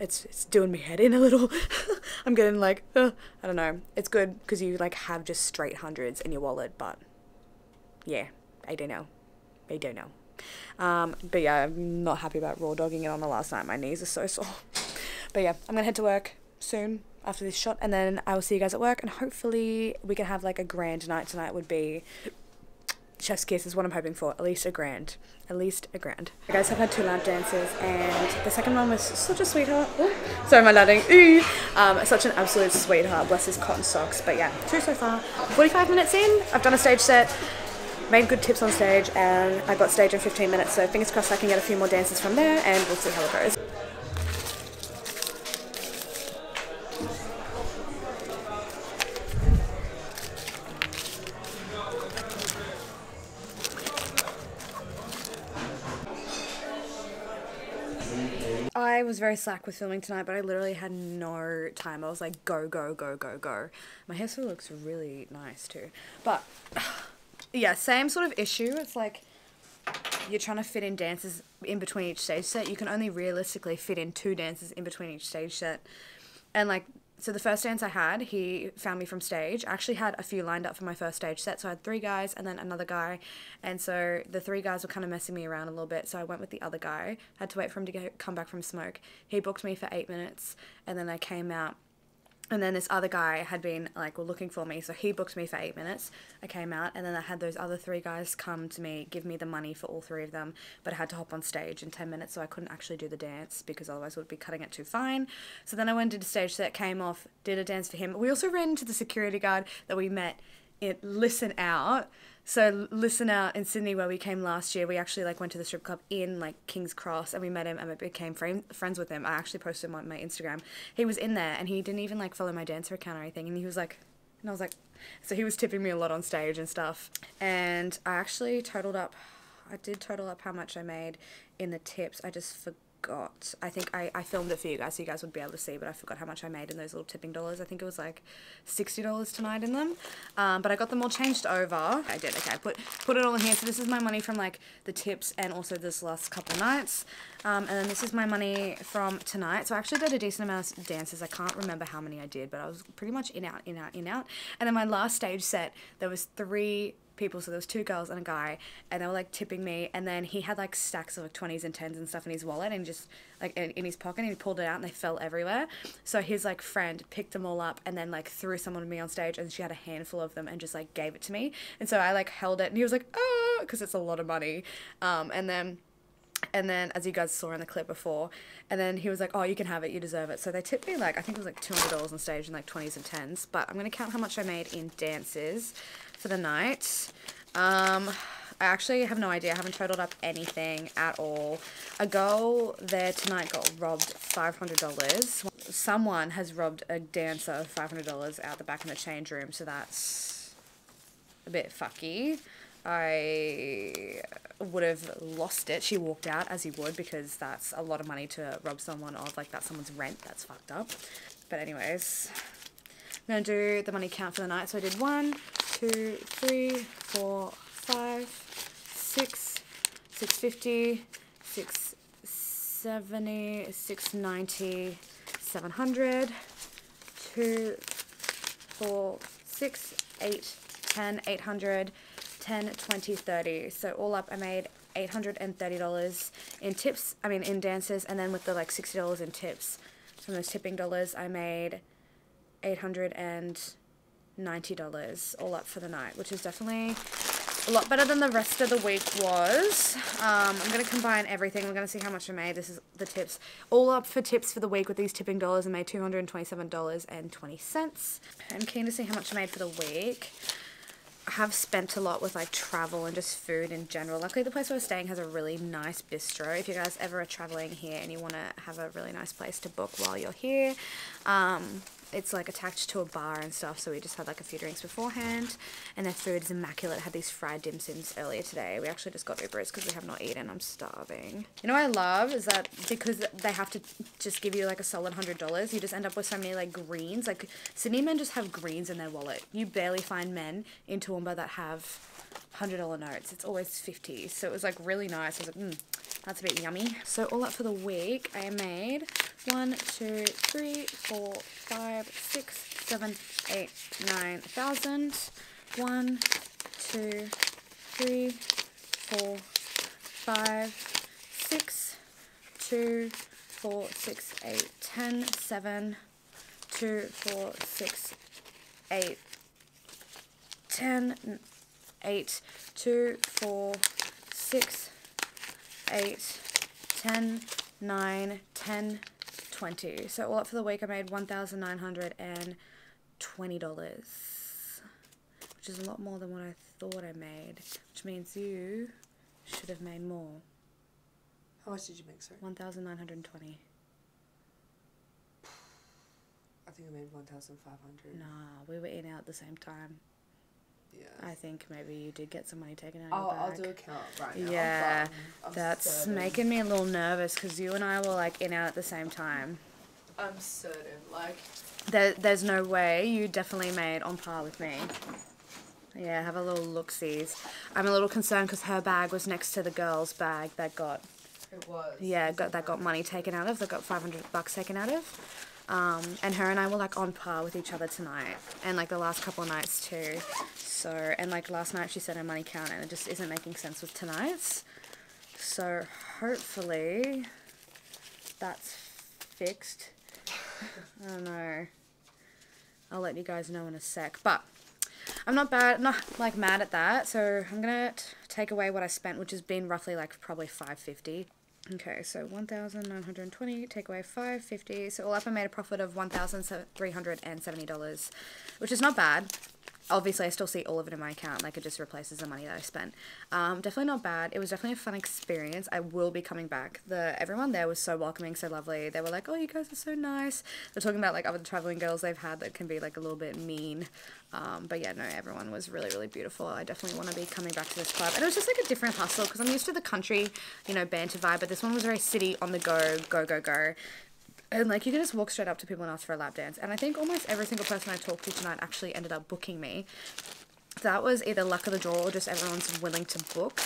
it's, it's doing me head in a little. I'm getting like, uh, I don't know. It's good because you like have just straight hundreds in your wallet. But yeah, I don't know. I don't know. Um, but yeah, I'm not happy about raw dogging it on the last night. My knees are so sore. But yeah, I'm gonna head to work soon after this shot, and then I will see you guys at work, and hopefully we can have like a grand night tonight. Would be chef's kiss is what I'm hoping for. At least a grand. At least a grand. You guys have had two lap dances, and the second one was such a sweetheart. Ooh, sorry, my landing. Ooh. Um, such an absolute sweetheart. Bless his cotton socks. But yeah, two so far. 45 minutes in. I've done a stage set made good tips on stage and I got stage in 15 minutes so fingers crossed I can get a few more dances from there and we'll see how it goes. I was very slack with filming tonight, but I literally had no time. I was like, go, go, go, go, go. My hair still looks really nice too. But yeah, same sort of issue. It's like you're trying to fit in dances in between each stage set. You can only realistically fit in two dances in between each stage set. And like so the first dance I had, he found me from stage. I actually had a few lined up for my first stage set. So I had three guys and then another guy. And so the three guys were kind of messing me around a little bit. So I went with the other guy. Had to wait for him to get, come back from smoke. He booked me for eight minutes. And then I came out and then this other guy had been like looking for me so he booked me for eight minutes. I came out and then i had those other three guys come to me give me the money for all three of them but i had to hop on stage in 10 minutes so i couldn't actually do the dance because otherwise it would be cutting it too fine. So then i went to the stage set came off did a dance for him. We also ran into the security guard that we met it listen out so listen out in Sydney where we came last year. We actually like went to the strip club in like King's Cross and we met him and we became friend, friends with him. I actually posted him on my Instagram. He was in there and he didn't even like follow my dancer account or anything. And he was like, and I was like, so he was tipping me a lot on stage and stuff. And I actually totaled up, I did total up how much I made in the tips. I just forgot. I think I, I filmed it for you guys so you guys would be able to see, but I forgot how much I made in those little tipping dollars. I think it was like $60 tonight in them. Um, but I got them all changed over. I did, okay. I put, put it all in here. So this is my money from like the tips and also this last couple nights. Um, and then this is my money from tonight. So I actually did a decent amount of dances. I can't remember how many I did, but I was pretty much in, out, in, out, in, out. And then my last stage set, there was three people so there was two girls and a guy and they were like tipping me and then he had like stacks of like 20s and 10s and stuff in his wallet and just like in, in his pocket and he pulled it out and they fell everywhere. So his like friend picked them all up and then like threw some on me on stage and she had a handful of them and just like gave it to me. And so i like held it and he was like oh because it's a lot of money. Um, and then and then as you guys saw in the clip before and then he was like oh you can have it you deserve it so they tipped me like i think it was like $200 on stage in like 20s and 10s but i'm going to count how much i made in dances for the night um I actually have no idea. I haven't totaled up anything at all. A girl there tonight got robbed $500. Someone has robbed a dancer of $500 out the back in the change room, so that's a bit fucky. I would have lost it. She walked out as he would because that's a lot of money to rob someone of. Like, that's someone's rent. That's fucked up. But, anyways, I'm going to do the money count for the night. So I did one, two, three, four, five, six, six fifty, six seventy, six ninety, seven hundred, two, four, six, eight, ten, eight hundred, ten, twenty, thirty. So all up, I made eight hundred and thirty dollars in tips. I mean, in dances, and then with the like sixty dollars in tips from those tipping dollars, I made eight hundred and ninety dollars all up for the night, which is definitely a lot better than the rest of the week was. Um, I'm going to combine everything. We're going to see how much I made. This is the tips. All up for tips for the week with these tipping dollars. I made $227.20. I'm keen to see how much I made for the week. Have spent a lot with like travel and just food in general. Luckily, the place we're staying has a really nice bistro. If you guys ever are traveling here and you want to have a really nice place to book while you're here, um, it's like attached to a bar and stuff. So we just had like a few drinks beforehand, and their food is immaculate. I had these fried dim sums earlier today. We actually just got Ubers because we have not eaten. I'm starving. You know what I love is that because they have to just give you like a solid hundred dollars, you just end up with so many like greens. Like Sydney men just have greens in their wallet. You barely find men in Toowoomba that have hundred dollar notes. It's always fifty. So it was like really nice. I was like, mm, that's a bit yummy. So all up for the week, I made one, two, three, four, five, six, seven, eight, nine thousand. One, two, three, four, five, six, two, four, six, eight, ten, seven, two, four, six, eight, ten, eight, two, four, six, eight, ten, nine, ten, twenty. So all up for the week, I made one thousand nine hundred and twenty dollars, which is a lot more than what I thought I made. Which means you should have made more. How much did you make, sir? One thousand nine hundred twenty. I think I made 1,500. Nah, we were in out at the same time. Yeah. I think maybe you did get some money taken out of I'll, I'll do a count right now. Yeah, but I'm That's certain. making me a little nervous because you and I were like in out at the same time. I'm certain. Like, There, there's no way you definitely made on par with me. Yeah, have a little look sees. I'm a little concerned because her bag was next to the girl's bag that got it was. yeah got that got money taken out of that got 500 bucks taken out of. Um, and her and I were like on par with each other tonight and like the last couple of nights too. So and like last night she said her money count and it just isn't making sense with tonight's. So hopefully that's fixed. I don't know. I'll let you guys know in a sec. But I'm not bad, not like mad at that. So I'm gonna take away what I spent, which has been roughly like probably 550. Okay, so 1,920, take away 550. So all up I made a profit of $1,370, which is not bad. Obviously, I still see all of it in my account. Like, it just replaces the money that I spent. Um, definitely not bad. It was definitely a fun experience. I will be coming back. The Everyone there was so welcoming, so lovely. They were like, oh, you guys are so nice. They're talking about, like, other traveling girls they've had that can be, like, a little bit mean. Um, but yeah, no, everyone was really, really beautiful. I definitely want to be coming back to this club. And it was just like a different hustle because I'm used to the country, you know, banter vibe, but this one was very city on the go, go, go, go. And like you can just walk straight up to people and ask for a lap dance. And I think almost every single person I talked to tonight actually ended up booking me. So that was either luck of the draw or just everyone's willing to book.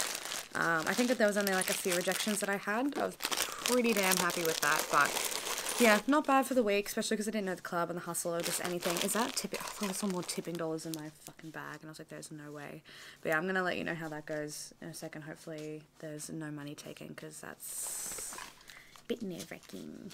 Um, I think that there was only like a few rejections that I had. I was pretty damn happy with that, but yeah, not bad for the week, especially because I didn't know the club and the hustle or just anything. Is that tipping? I thought I saw more tipping dollars in my fucking bag, and I was like, there's no way. But yeah, I'm gonna let you know how that goes in a second. Hopefully, there's no money taken because that's a bit nerve wracking.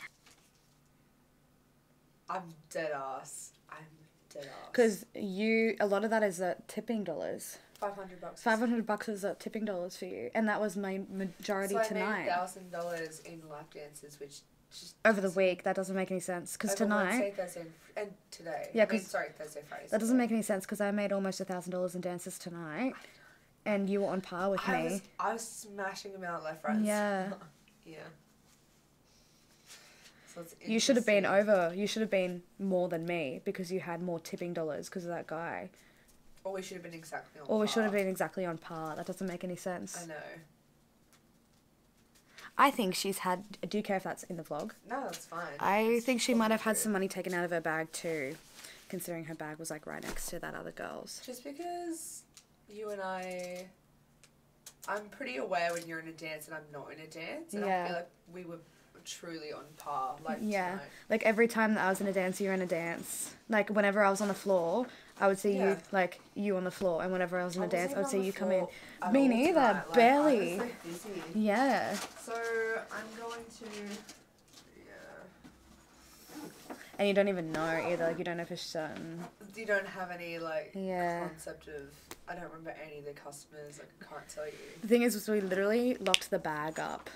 I'm dead ass. I'm dead ass. Because you, a lot of that is uh, tipping dollars. 500 bucks. Five hundred bucks is uh, tipping dollars for you, and that was my majority so I tonight. made thousand dollars in lap dances, which just Over the week, that doesn't make any sense. Because tonight, Wednesday, Thursday, and, and today. Yeah, I mean, sorry, Thursday, Friday. that doesn't make any sense. Because I made almost a thousand dollars in dances tonight, and you were on par with I me. was, I was smashing them out left, right. Yeah. yeah. You should have been over. You should have been more than me because you had more tipping dollars because of that guy. Or we should have been exactly on. Or we should have par. been exactly on par. That doesn't make any sense. I know. I think she's had. Do you care if that's in the vlog? No, that's fine. I It's think she might have had some money taken out of her bag too, considering her bag was like right next to that other girl's. Just because you and I, I'm pretty aware when you're in a dance and I'm not in a dance, and I feel like we were truly on par. Like Yeah. tonight. Like every time that I was in a dance, you were in a dance. Like whenever I was on the floor, I would see Yeah. you like you on the floor, and whenever I was in a dance, I would see you come in. Me neither, like, barely. I was like busy. Yeah. So I'm going to. Yeah. And you don't even know either. Like you don't know for certain. You don't have any like Yeah. concept of. I don't remember any of the customers. Like I can't tell you. The thing is, was we literally locked the bag up.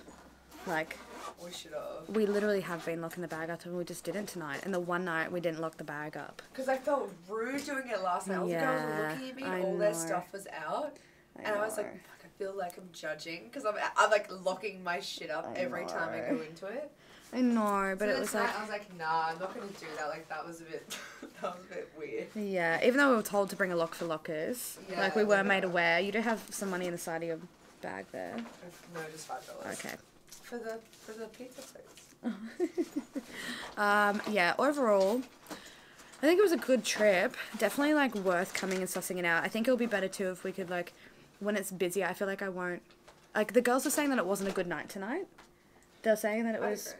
Like We should have. we literally have been locking the bag up, and we just didn't tonight. And the one night we didn't lock the bag up. Because I felt rude doing it last night. All the girls were Yeah, looking at me. I all their stuff was out. I and I was like, fuck, I feel like I'm judging because I'm, I'm like locking my shit up I every time I go into it. I know, but so it was like. I was like, nah, I'm not gonna do that. Like that was a bit, that was a bit weird. Yeah, even though we were told to bring a lock for lockers, Yeah, like we were made aware. You do have some money in the side of your bag there. No, just five dollars. Okay. For the for the pizza place. Um, yeah, overall, I think it was a good trip. Definitely like worth coming and sussing it out. I think it would be better too if we could like, when it's busy. I feel like I won't. Like the girls were saying that it wasn't a good night tonight. They're saying that it was.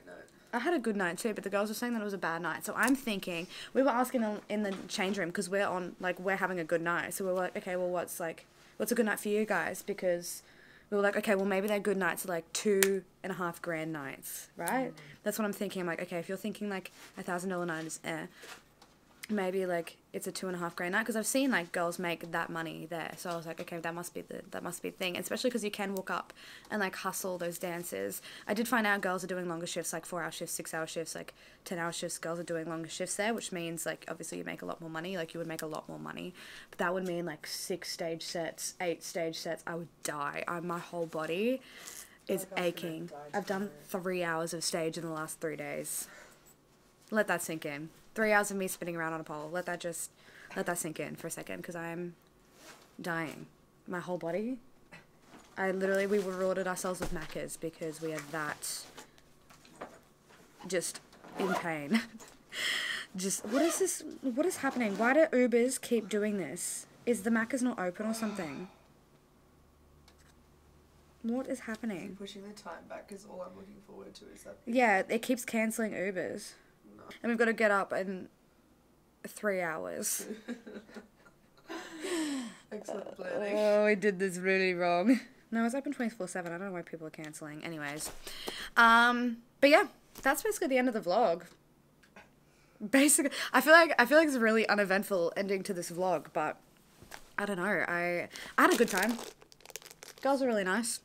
I had a good night too, but the girls were saying that it was a bad night. So I'm thinking we were asking them in the change room because we're on like we're having a good night. So we're like, okay, well, what's like, what's a good night for you guys? Because we were like, okay, well, maybe their good nights are like two and a half grand nights, right? That's what I'm thinking. I'm like, okay, if you're thinking like a thousand dollar night is eh, maybe like it's a two and a half grand night because I've seen like girls make that money there. So I was like, okay, that must be the that must be the thing, especially because you can walk up and like hustle those dances. I did find out girls are doing longer shifts, like four hour shifts, six hour shifts, like ten hour shifts. Girls are doing longer shifts there, which means like obviously you make a lot more money. Like you would make a lot more money, but that would mean like six stage sets, eight stage sets. I would die. I my whole body is I aching. I've done three hours of stage in the last three days. Let that sink in. Three hours of me spinning around on a pole. Let that just, let that sink in for a second because I'm dying. My whole body. I literally, we rewarded ourselves with Macca's because we are that just in pain. just, what is this? What is happening? Why do Ubers keep doing this? Is the Macca's not open or something? What is happening? Pushing the time back is all I'm looking forward to. Is that Yeah, it keeps cancelling Ubers. And we've got to get up in three hours. excellent planning? Oh, we did this really wrong. No, it's open 24 7. I don't know why people are cancelling. Anyways. Um, but yeah, that's basically the end of the vlog. basically, I feel like I feel like it's a really uneventful ending to this vlog, but I don't know. I I had a good time. Girls were really nice.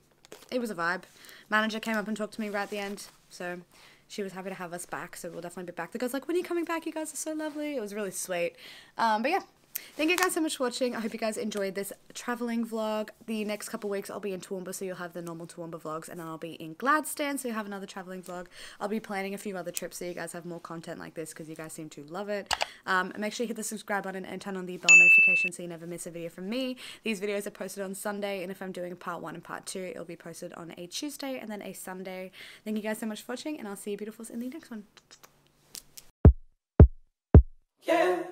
It was a vibe. Manager came up and talked to me right at the end, so she was happy to have us back. So we'll definitely be back. The girls like, when are you coming back? You guys are so lovely. It was really sweet. Um, but yeah, Thank you guys so much for watching. I hope you guys enjoyed this traveling vlog. The next couple weeks I'll be in Toowoomba, so you'll have the normal Toowoomba vlogs, and then I'll be in Gladstone, so you'll have another traveling vlog. I'll be planning a few other trips so you guys have more content like this because you guys seem to love it. Um, make sure you hit the subscribe button and turn on the bell notification so you never miss a video from me. These videos are posted on Sunday, and if I'm doing part one and part two, it'll be posted on a Tuesday and then a Sunday. Thank you guys so much for watching, and I'll see you beautifuls in the next one. Yeah.